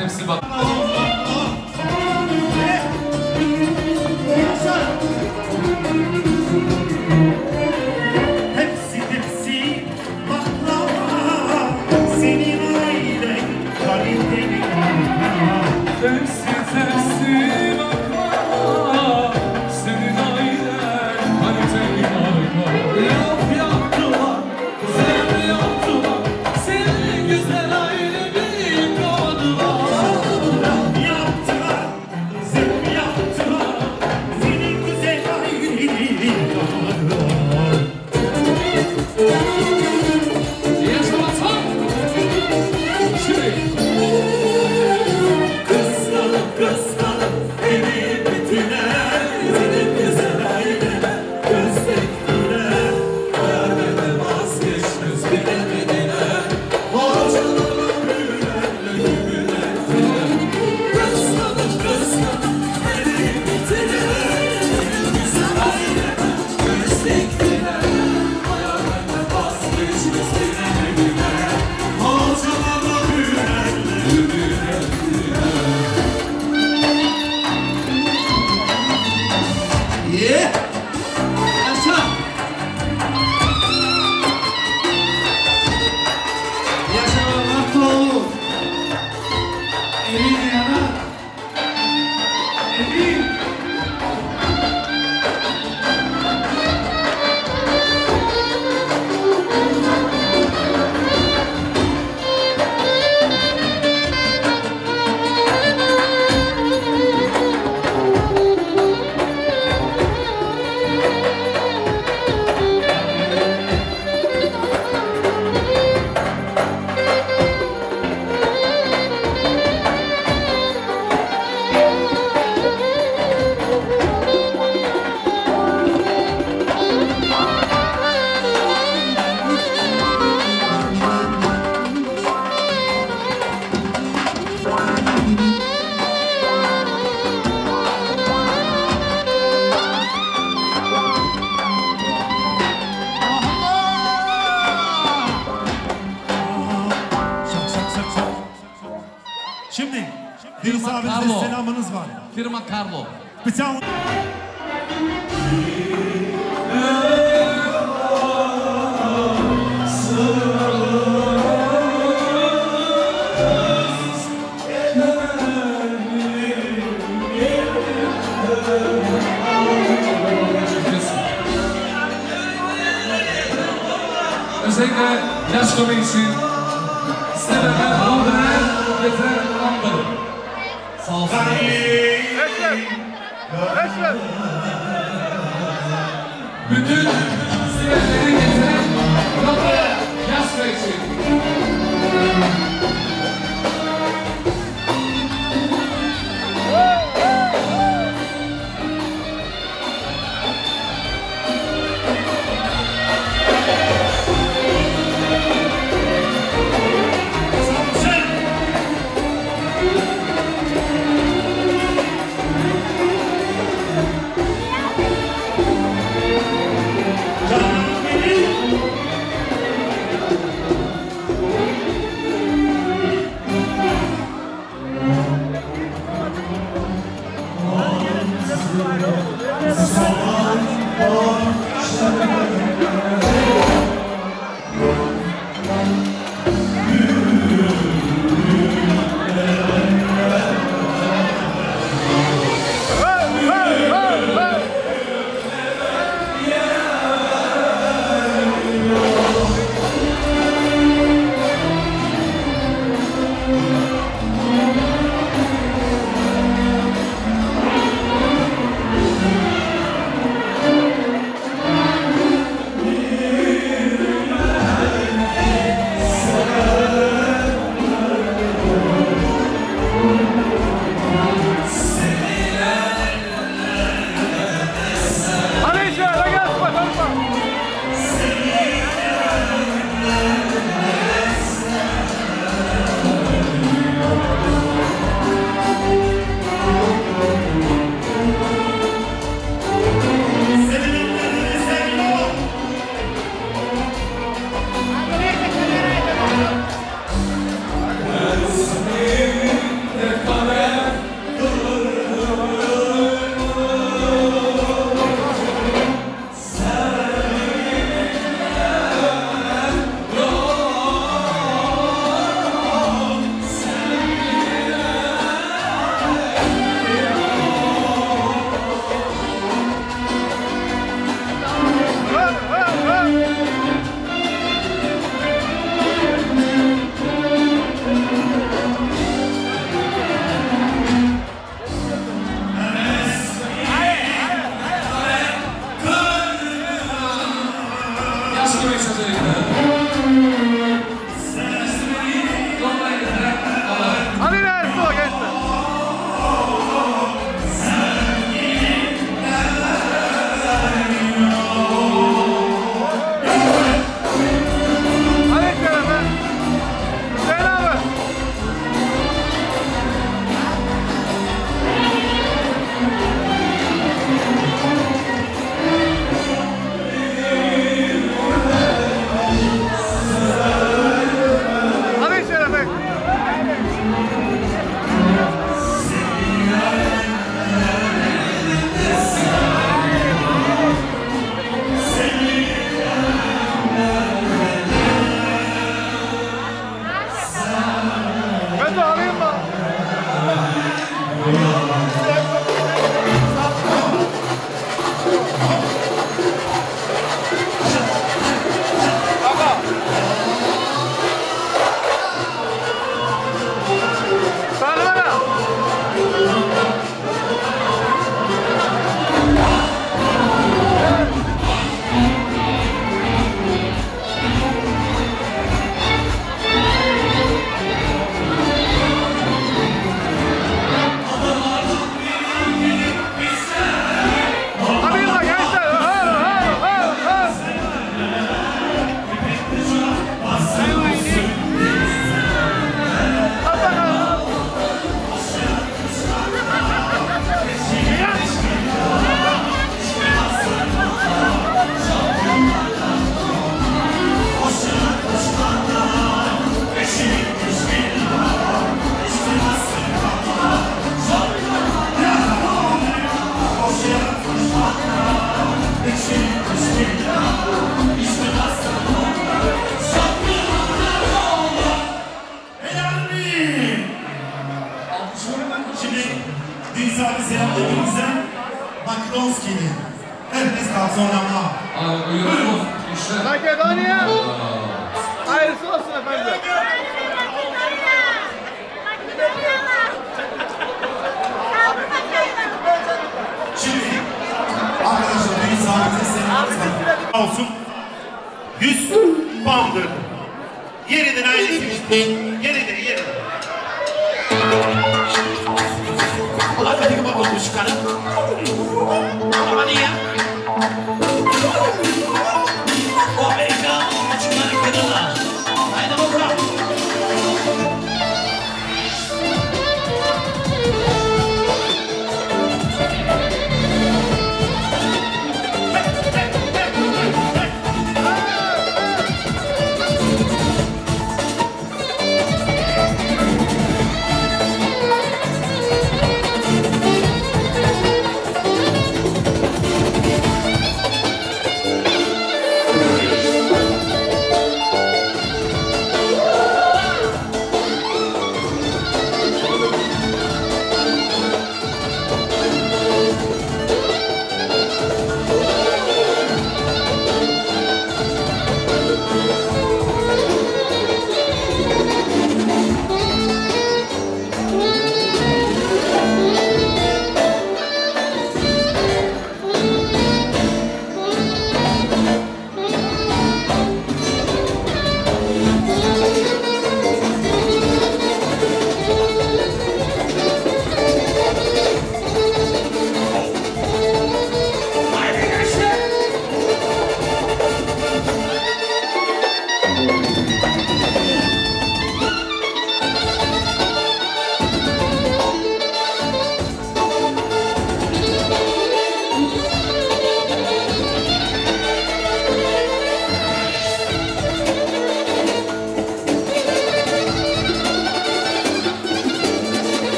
Tepsi tepsi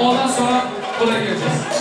Ondan sonra buraya geleceğiz.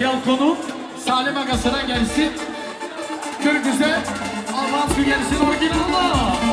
Gel konum Salim Agası'na gelsin. Çok güzel. Allah'ın gelsin. Orginallah.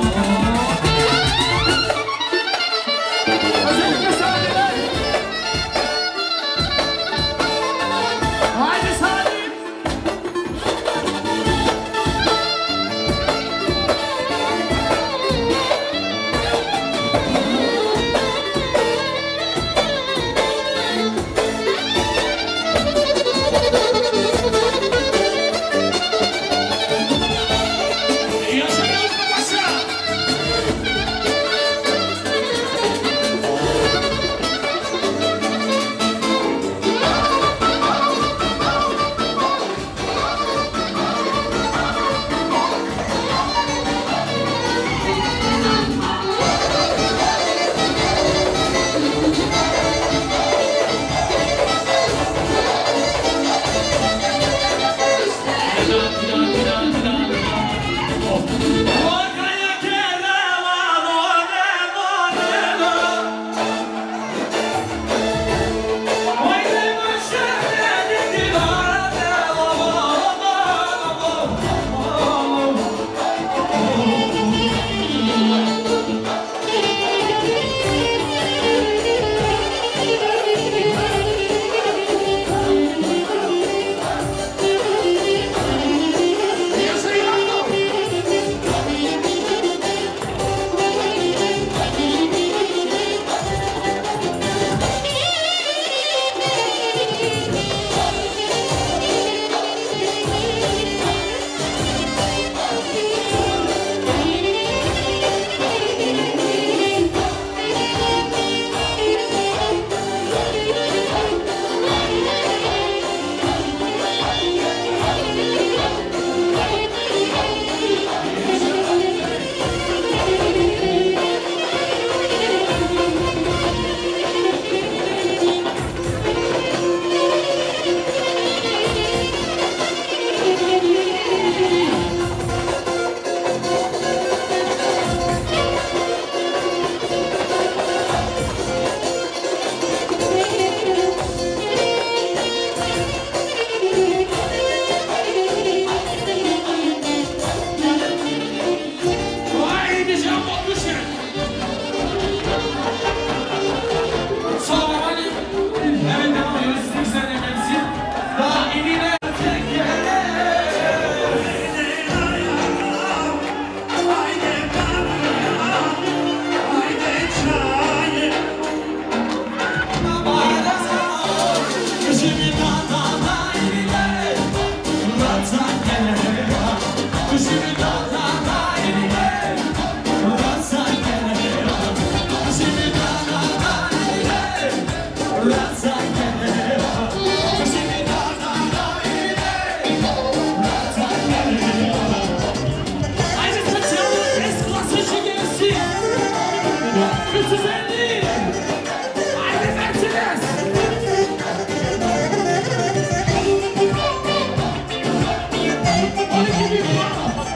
Give me.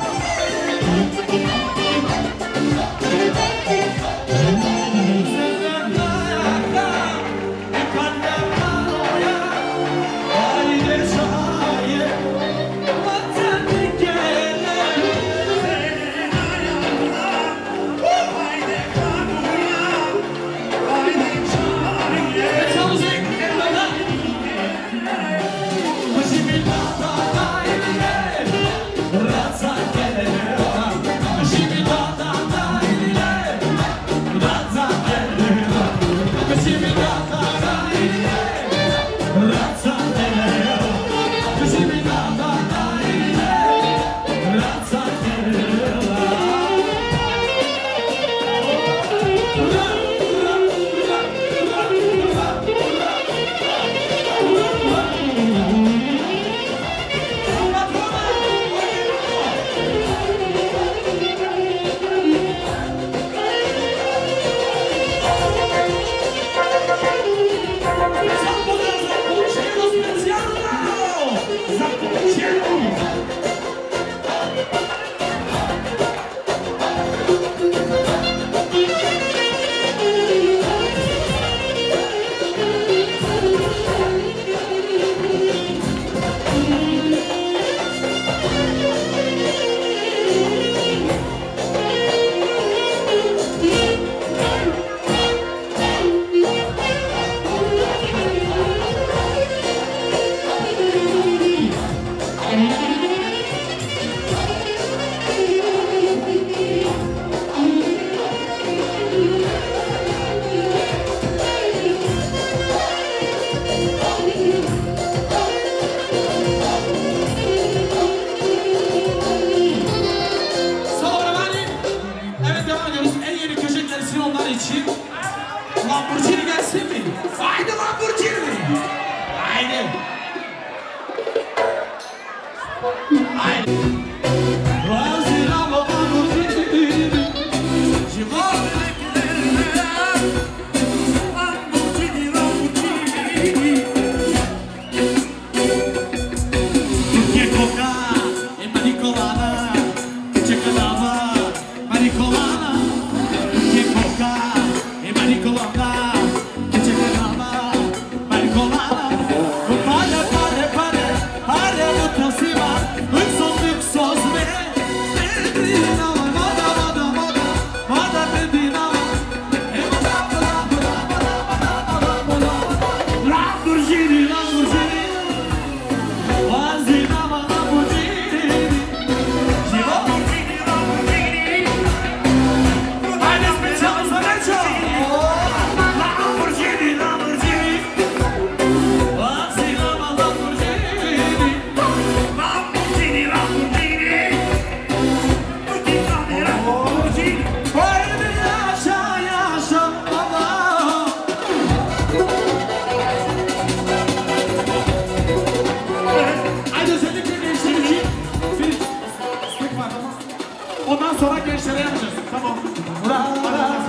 Come on.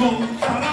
contará.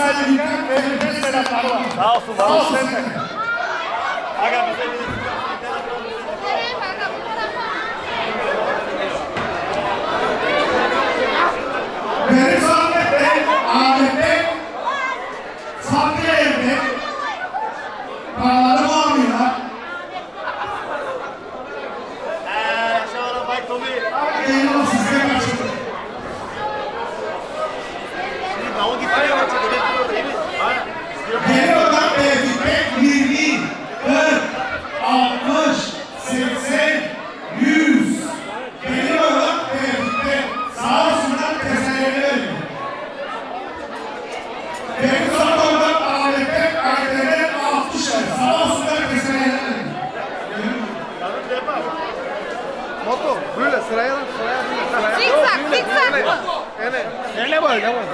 İsmail'den ve Hürriyet selamları var. Sağ olsun. Sağ olsun. Aga bize Benim Ahmet'te, Ahmet'te, Sabriye'de, Bağlara that one.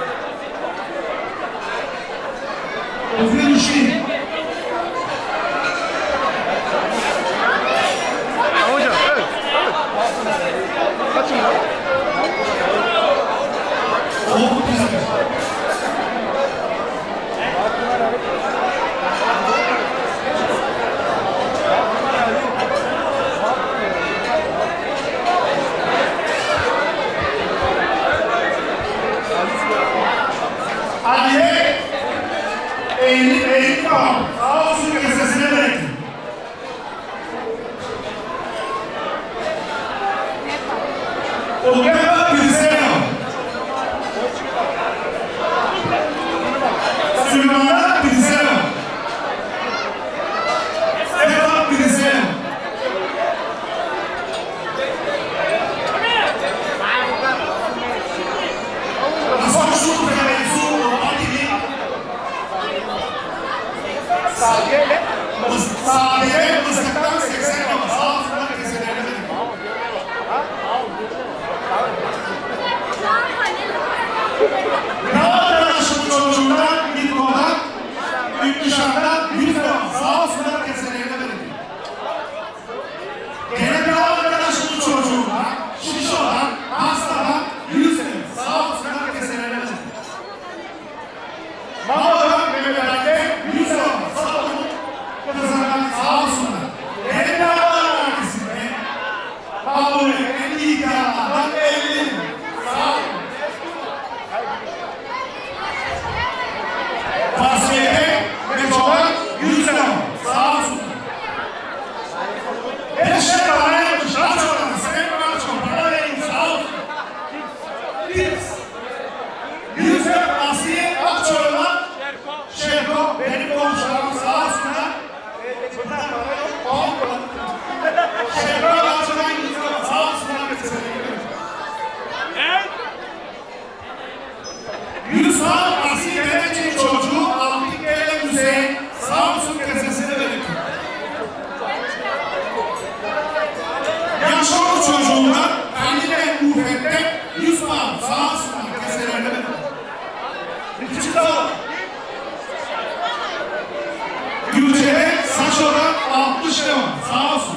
Olarak 60 lira. Sağ olsun.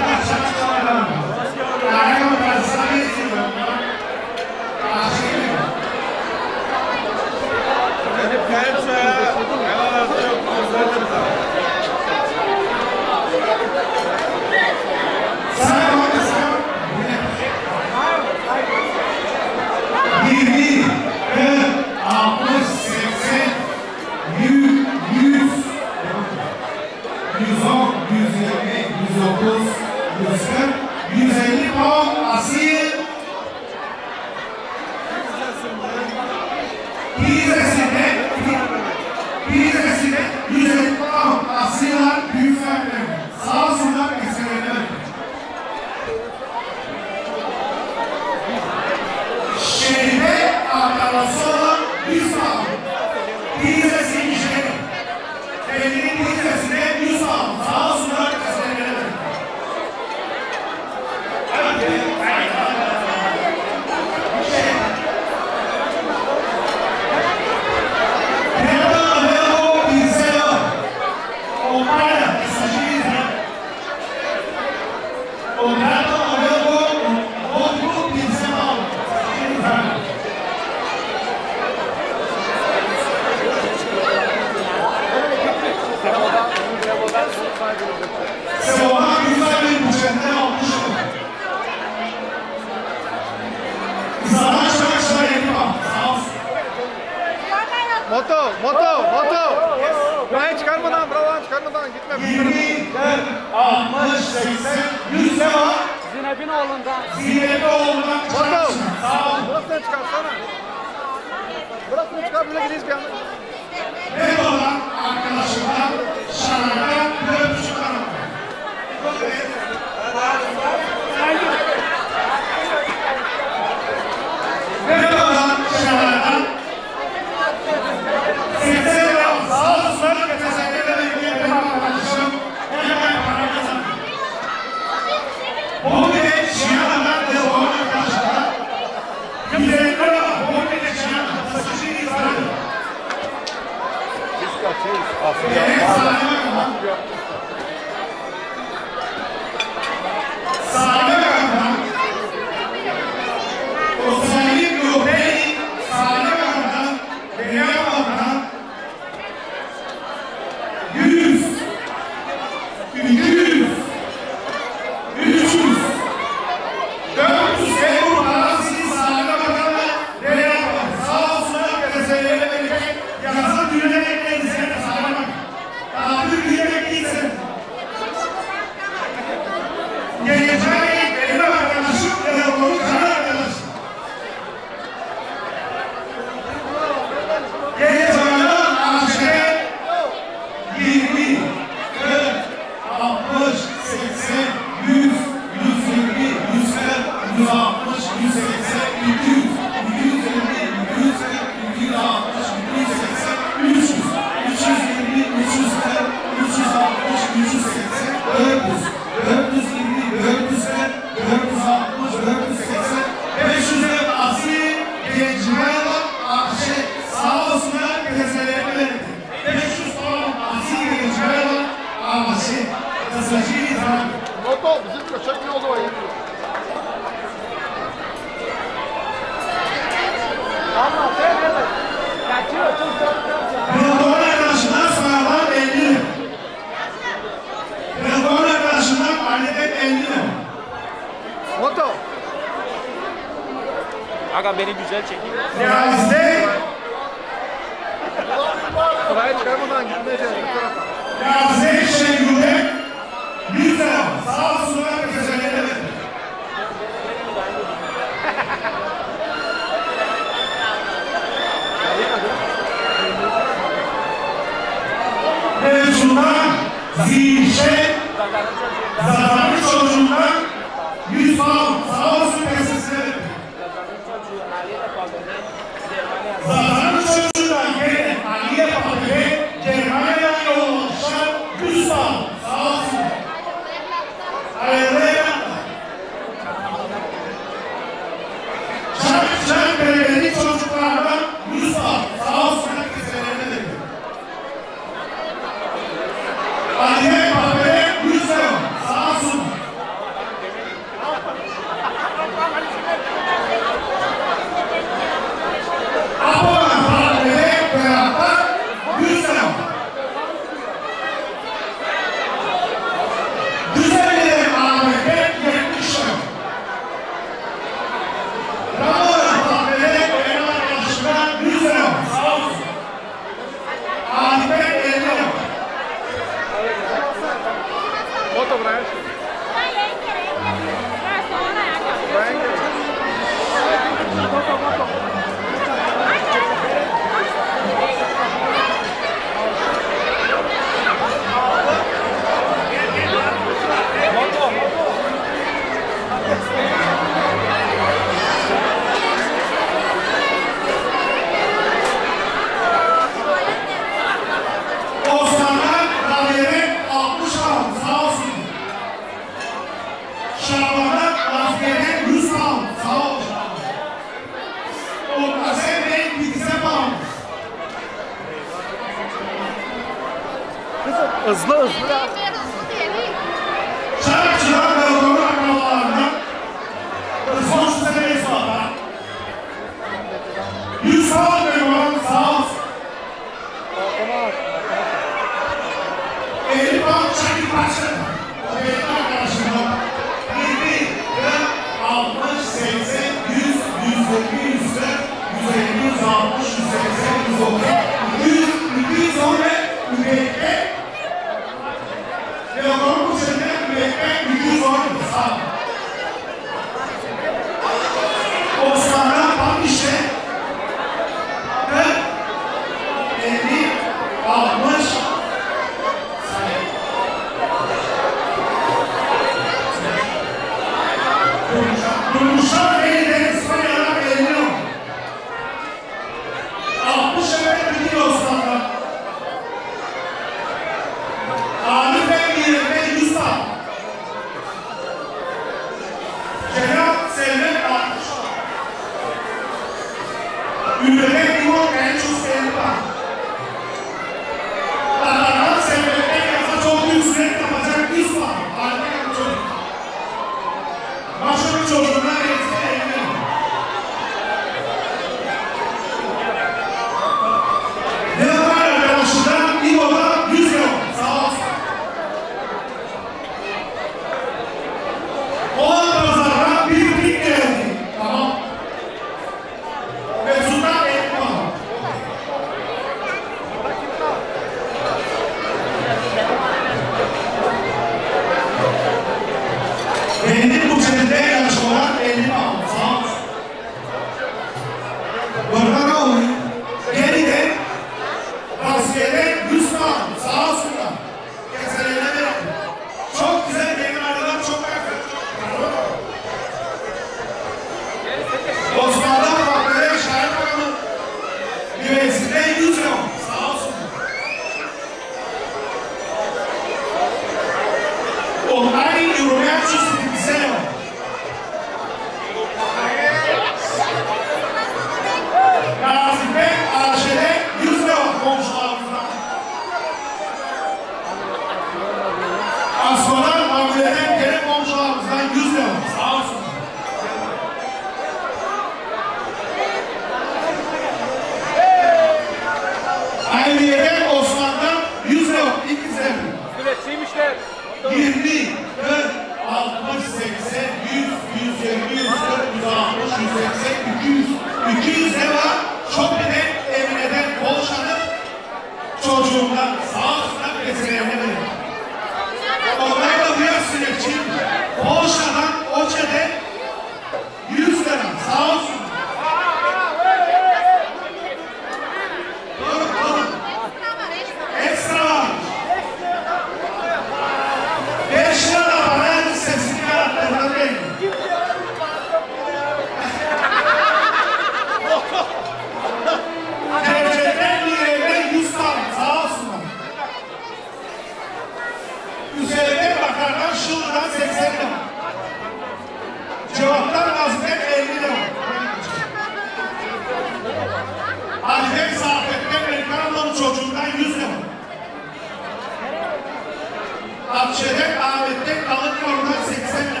Akçede, Ahmet'te, Kalıkor'da 80 lira.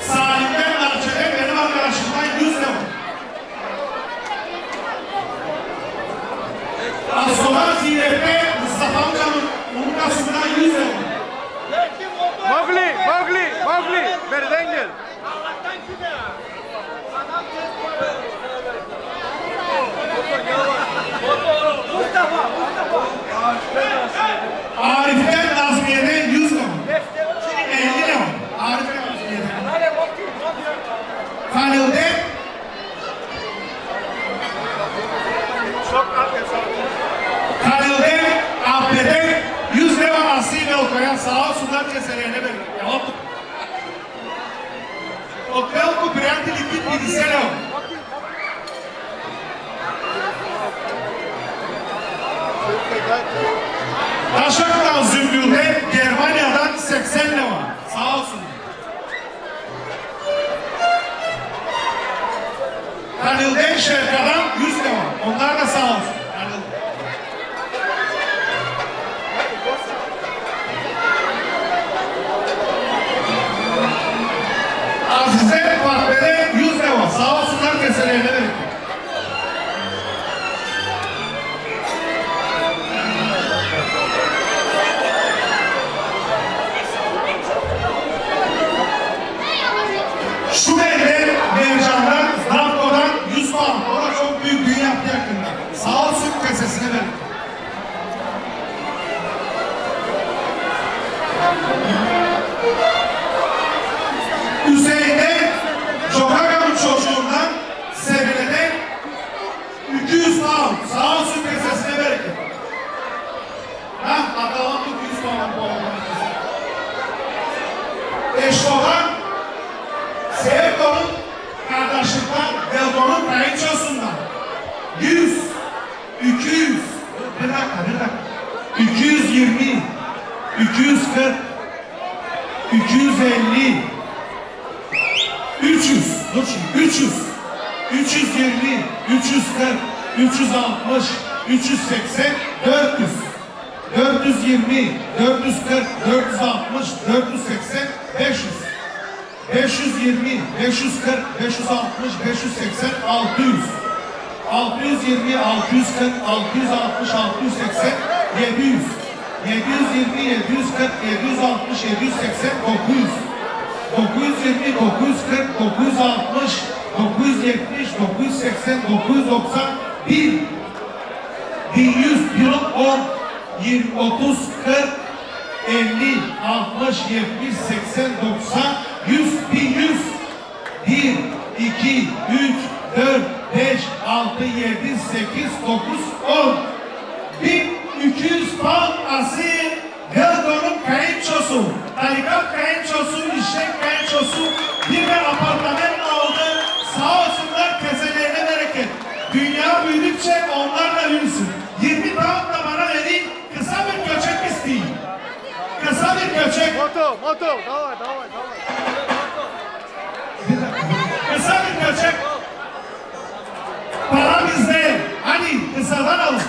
Salim'den Akçede, benim arkadaşımdan 100 lira. Askolar Ziynep'te, Mustafa amcanın Umkasım'dan 100 lira. Mogli, Mogli, Mogli, nereden gel? Allah'tan güzel. Adam tez para. Mustafa, Mustafa. Mustafa. Türkiye'de 100 lira. 50 lira. Arife Türkiye'de. Kalevde Kalevde ABD'de 100 lira mahsiyle okuyan sağ sular keserine verir. Cevap. Otel Kubriyanti Likit Bilgisayar. Thank you. Taşak'tan Zümbül'de, Germanya'dan 80 leva. Sağ olsun. Kanil'den Şerka'dan 100 leva. Onlar da sağ olsun. Kanil. Azize Fatbe'de 100 leva. Sağ olsunlar meselelerine verin. 360, 380, 400. 420, 440, 460, 480, 500. 520, 540, 560, 580, 600. 620, 640, 660, 680, 700. 720, 740, 760, 780, 900. 920, 940, 960, 970, 980, 990, 1000, 1100, 1010, 20, 30, 40, 50, 60, 70, 80, 90, 100, 1100, 1, 2, 3, 4, 5, 6, 7, 8, 9, 10, 1200 pound asil Gerdon'un kayınçosu tarikat kayınçosu, işlek kayınçosu bir de apartman aldı. Sağ olsunlar keselerine bereket. Dünya büyüdükçe onlar da büyüsün. 20 pound da bana verin, kısa bir göçek isteyin. Kısa bir göçek. Moto, moto, davay, davay, davay. Kısa bir göçek. Param bizde. Hani kısadan alın.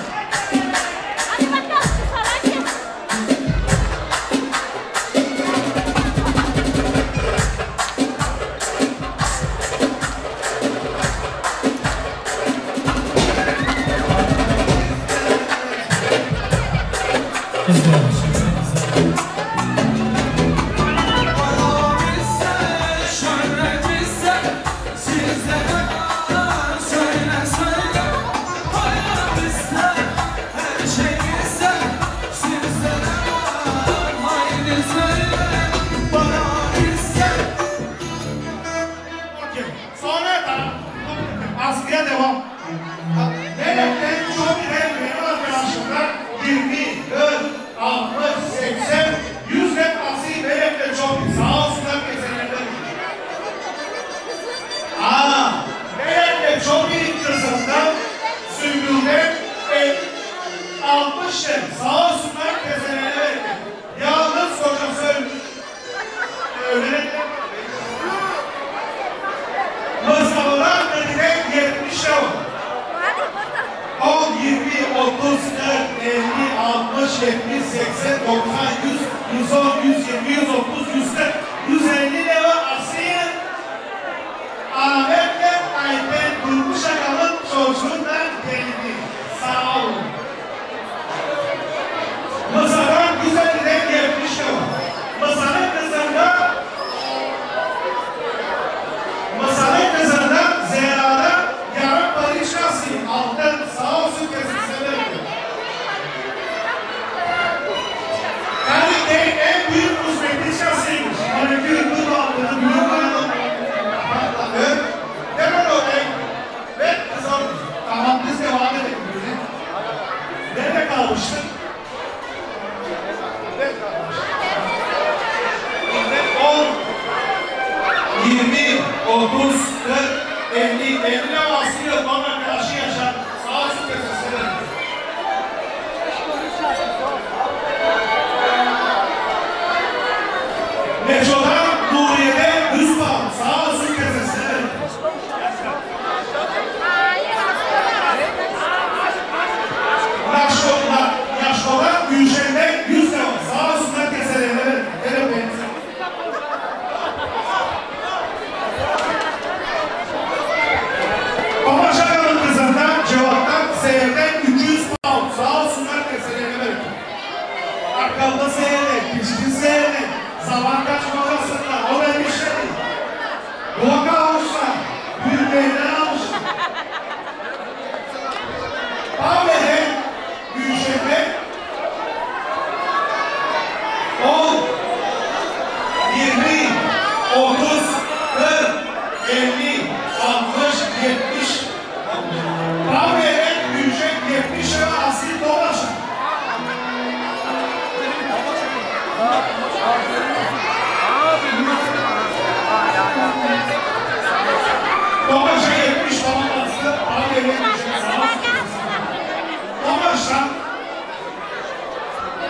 Tomaş'a yetmiş tamamlaması. Abi yetmiş. Tomaş'tan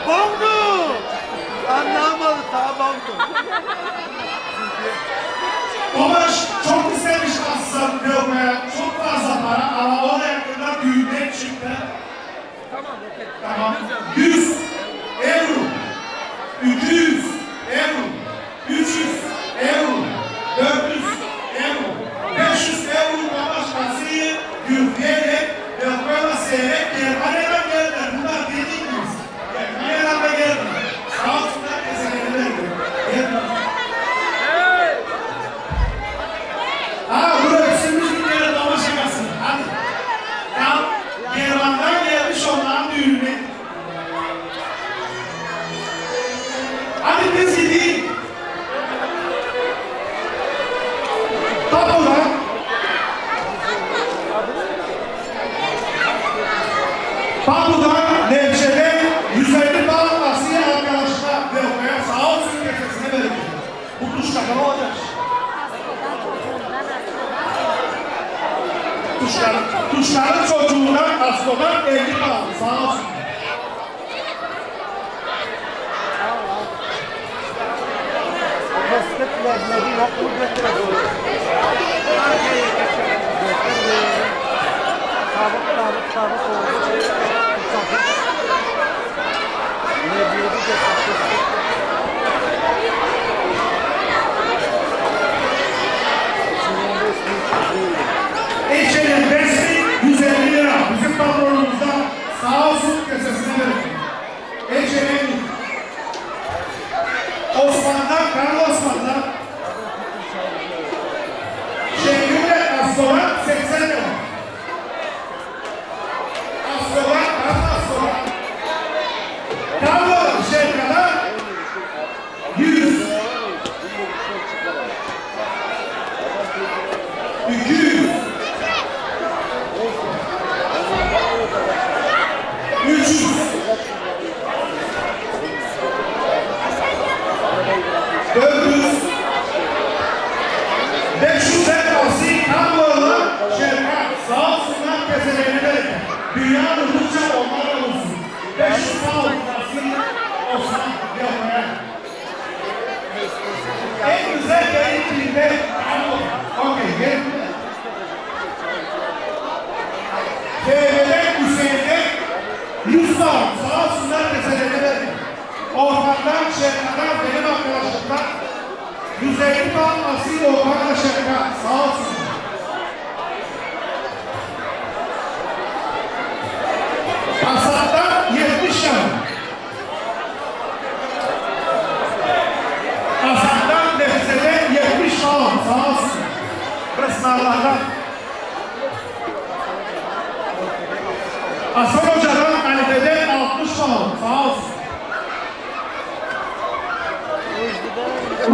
Bongo! Anlamadı, tamam bongo. Tomaş çok istemiş aslında görmeye. Çok fazla para ama o da yakında düğünden çıktı. Tamam. 100 euro. 200 euro. 300 euro. 400 euro. 500 euro Tomaş Kasi'yi yürüyerek ve böyle seyrek Germanya'dan geldiler. Eşeğin resmi 150 lira. Bizim patronumuzdan sağ olsun kesesine verin. Eşeğin Osman'dan, Karlı Osman'dan Şengül'le Aslan 80 lira. Aslan, Karlı Aslan. Karlı Şevka'dan 100. 200. 300. 400. 500 elması Kamboğlu Şevkat sağ olsunlar keselerini verin. Dünya nüfusça onlar olsun. 500 sağ olsun. Osman yapmaya. En güzel yayın filmde Kamboğlu. Okey, gelin. TV'den Hüseyin'e 100 sağ sağ olsunlar meseleleri verdim. Orhan'dan Şevkat'tan benim arkadaşımdan 150 puan asil Orhan'la Şevkat sağ olsun. Asat'tan 70 lira. Asat'tan Nefse'de 70 puan sağ olsun. Kısmarlardan. Aslan Hoca'dan kalitede 60 puan. Sağ olsun.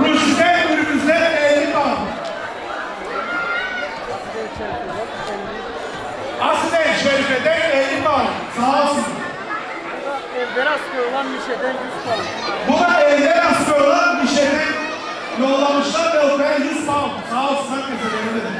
Rüşt'te önümüzde 50 puan. Şerife'de 50 puan. Sağ olsun. Biraz olan bir şeyden 100 puan. Bu da evden aslı olan bir şeyden yollamışlar ve oraya 100 puan. Sağ olsun herkese benim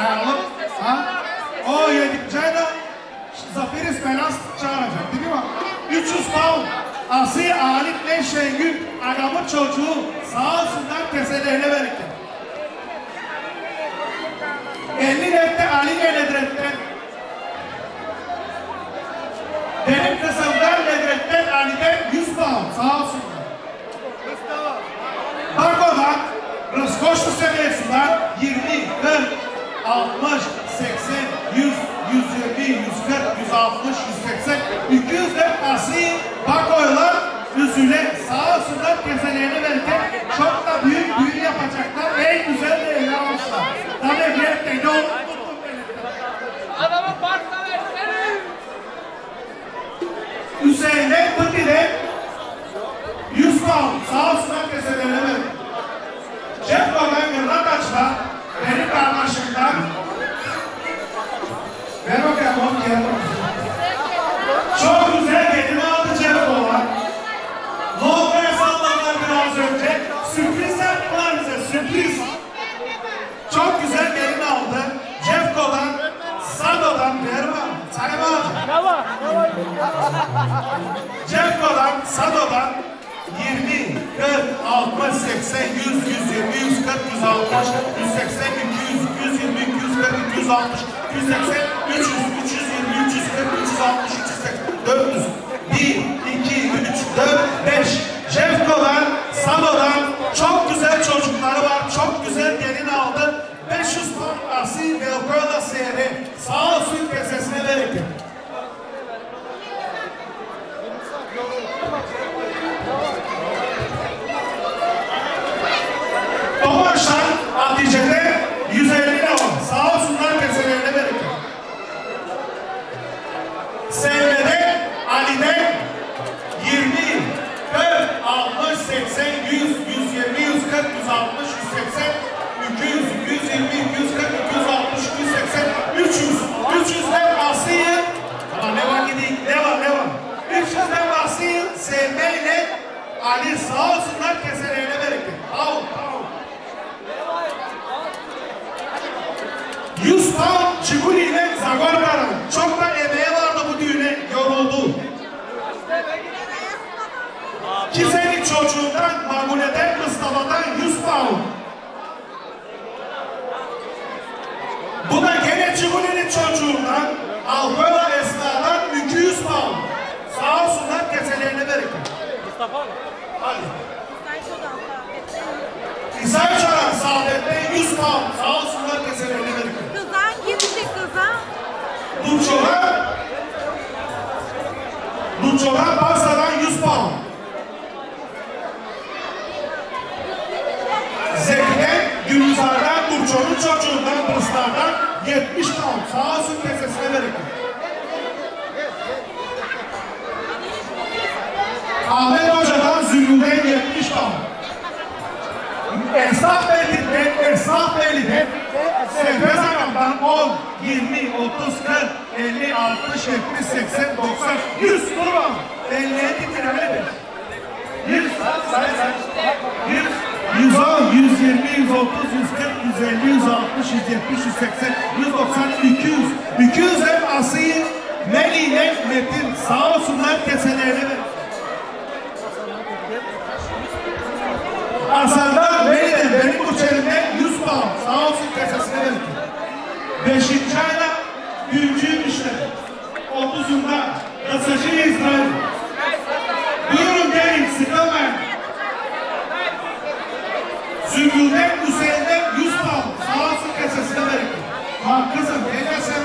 sayalım. Ha? O yedikçe de Zafer İsmenas çağıracak değil mi? 300 pound. Asiye Halit Şengül adamın çocuğu sağ olsunlar keselerine verirken. 50 nette Ali Nedret'ten benim kızımdan Nedret'ten Ali'den 100 pound sağ olsunlar. Bankodan Rıskoşlu seviyesinden 20, 40, 60, 80, 100, 120, 140, 160, 180, 200 de asi bankoylar üzüle sağ olsunlar keselerini verirken çok da büyük düğün yapacaklar. En güzel de ele almışlar. Tabii bir de yok. Adamın parça versene. Hüseyin'e Pıti'de 100 pound sağ olsunlar keselerine verir. Şef Baban Gırlataş'la benim kardeşimden ver bakayım onu gel. Çok güzel gelin aldı Cem Baban. Noktaya salladılar biraz önce. Sürpriz yaptılar bize sürpriz. Çok güzel gelin aldı. Cefko'dan, Sado'dan, sana mı alacak? Cefko'dan, Sado'dan 20, 40, 60, 80, 100, 120, 140, 160, 180, 200, 220, 240, 260, 280, 300, 320, 340, 360, 380, 400, 1, 2, 3, 4, 5. Cefko'dan, Sado'dan çok güzel çocukları var. Çok güzel gelin aldı. 500 pound asi ve okola seyre. Sağ olsun kesesine verin. Ali sağ olsunlar keselerine verin. Al, al. 100 pound Çiguli ile Zagorka'nın çok da emeği vardı bu düğüne yoruldu. Kimsenin çocuğundan, Mamune'den, Mustafa'dan 100 pound. Bu da gene Çiguli'nin çocuğundan, Algola Esna'dan 200 pound. Sağ olsunlar keselerini verin. Mustafa İsa'yı çağıran Saadet'te 100 pound. Sağ olsunlar keselerini verin. Kızan gitti kızan. Dutço'da Dutço'da Barsa'dan 100 pound. Zeki'den Gülizar'dan Dutço'nun çocuğundan Bırslar'dan 70 pound. Sağ olsun kesesine verin. Ahmet Hoca'dan Zülgü'den 70 pound. Esnaf Beyli'den, Esnaf Beyli'den Serbest Akam'dan 10, 20, 30, 40, 50, 60, 70, 80, 90, 100 durma. 57 lirayla 100, say say. 100, 110, 120, 130, 140, 150, 160, 170, 180, 190, 200. 200 hem Asiye, Meli ile Metin sağ olsunlar keselerine verin. Arslan'dan Meli'den benim uçerimde 100 pound. Sağ olsun kesesine verin. Beşinci ayda düğüncüyüm işte. Otuzunda kasacı İsrail. Buyurun gelin sıkılmayın. Züngül'den Hüseyin'den 100 pound. Sağ olsun kesesine verin. Ha kızım ne dersen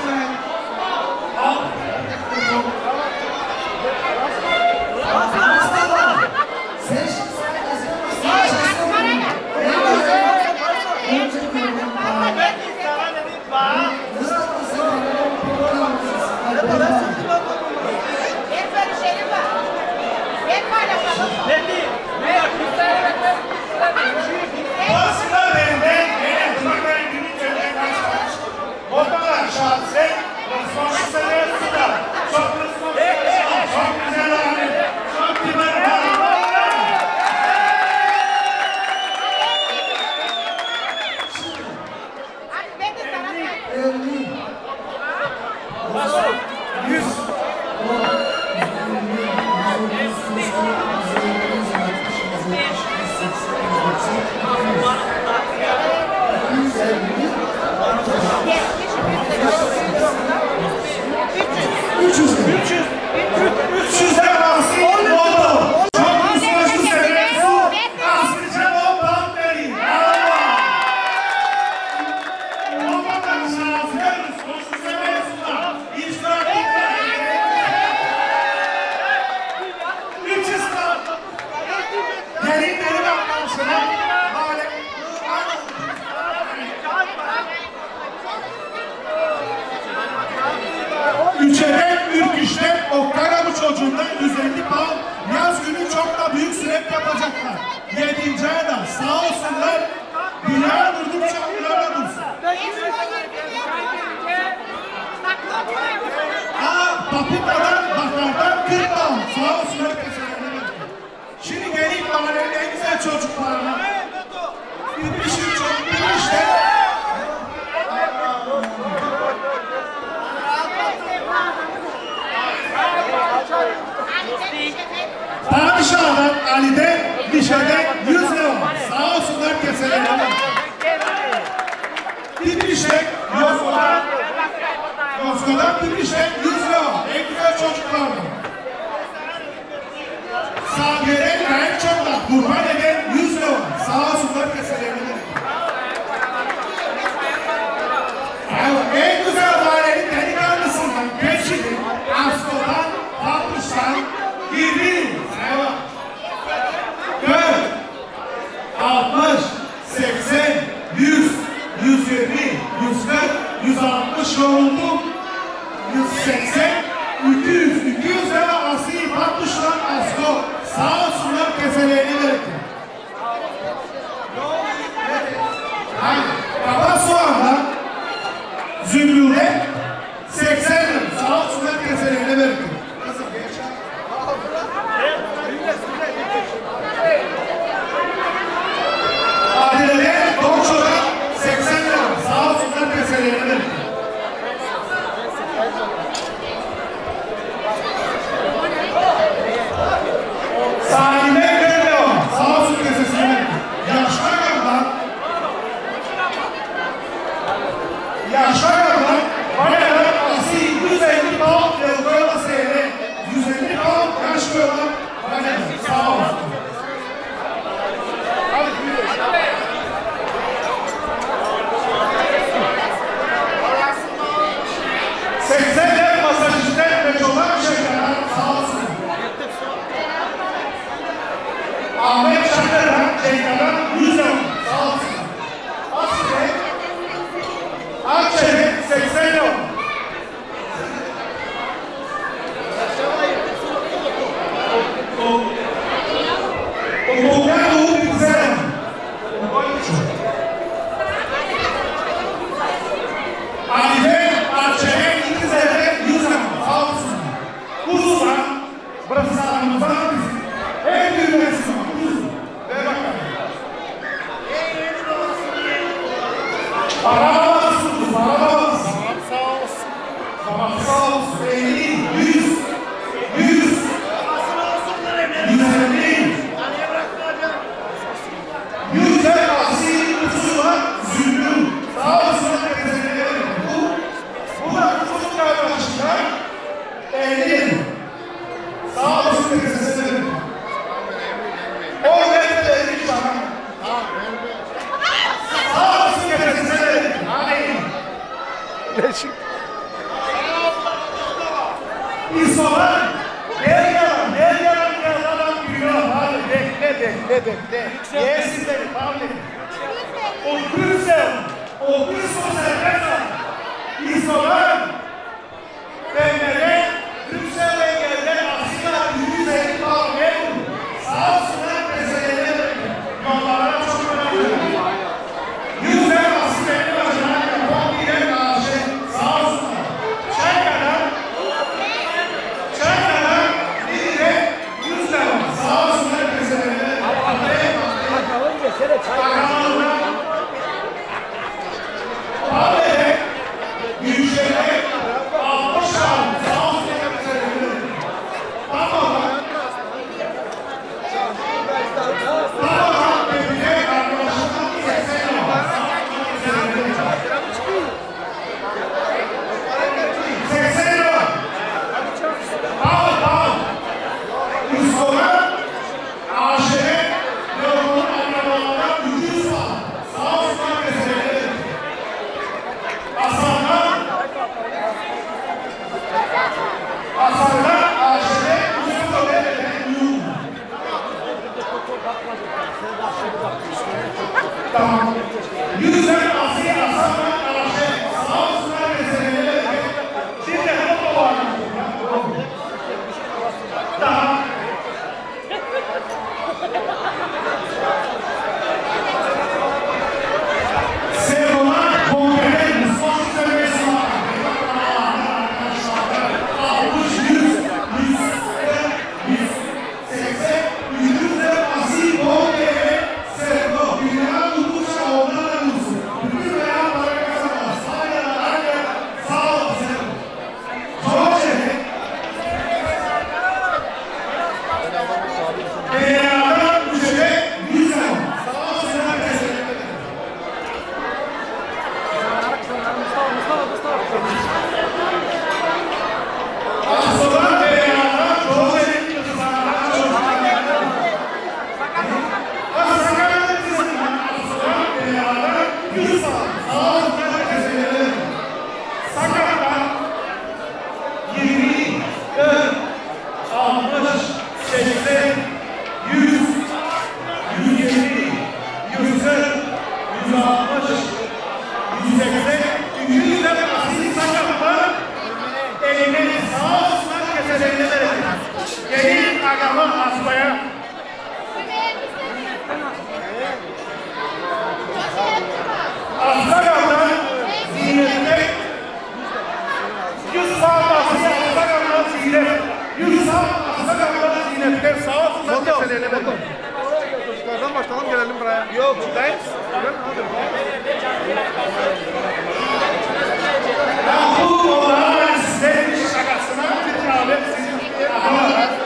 Değil adamı hastaya. Hasta kaldan zihninde yüz saat hasta kaldan zihnet yüz saat hasta kaldan zihnette sağa sola keselene başlayalım gelelim buraya. Yok buradayız. Rahul olan sizlerin şakasına bir rağbet sizin adamlar.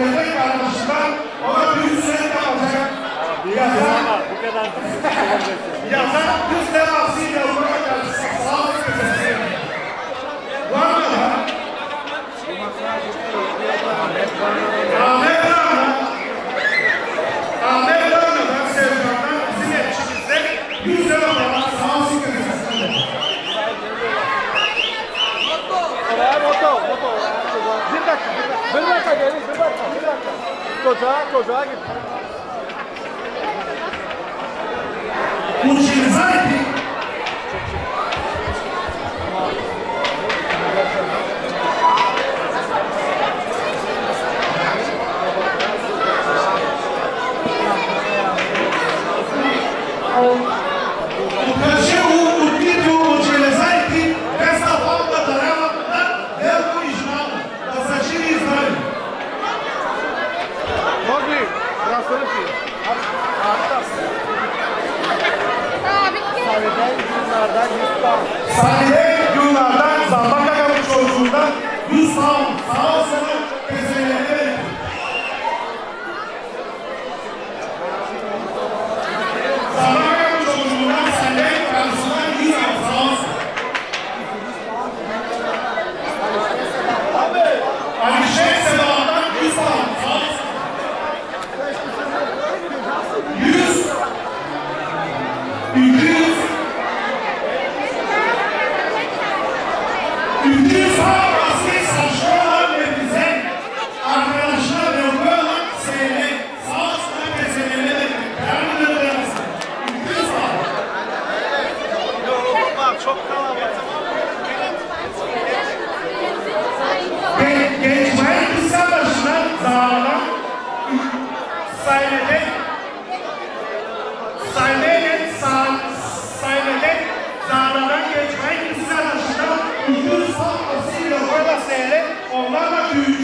bebek arkadaşlar ona bir süre kalacak. Yazan, yazan kız devasıyla uğraşacak. Sağlık köşesi. Bu arada Ahmet Ağa'da Ahmet Ağa'da sevgilerden bizim etçimizde 100 lira olan sağlık köşesinde. Moto, moto, moto. Bir dakika, bir dakika gelin, bir dakika, bir dakika. Kocağa, kocağa git. Muşir Zayt Sahnede Yunan'dan Zambaka Kavuş yolculuğundan 100 Nous sommes aussi le roi de la CLM, on a battu.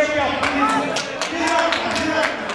Thank you.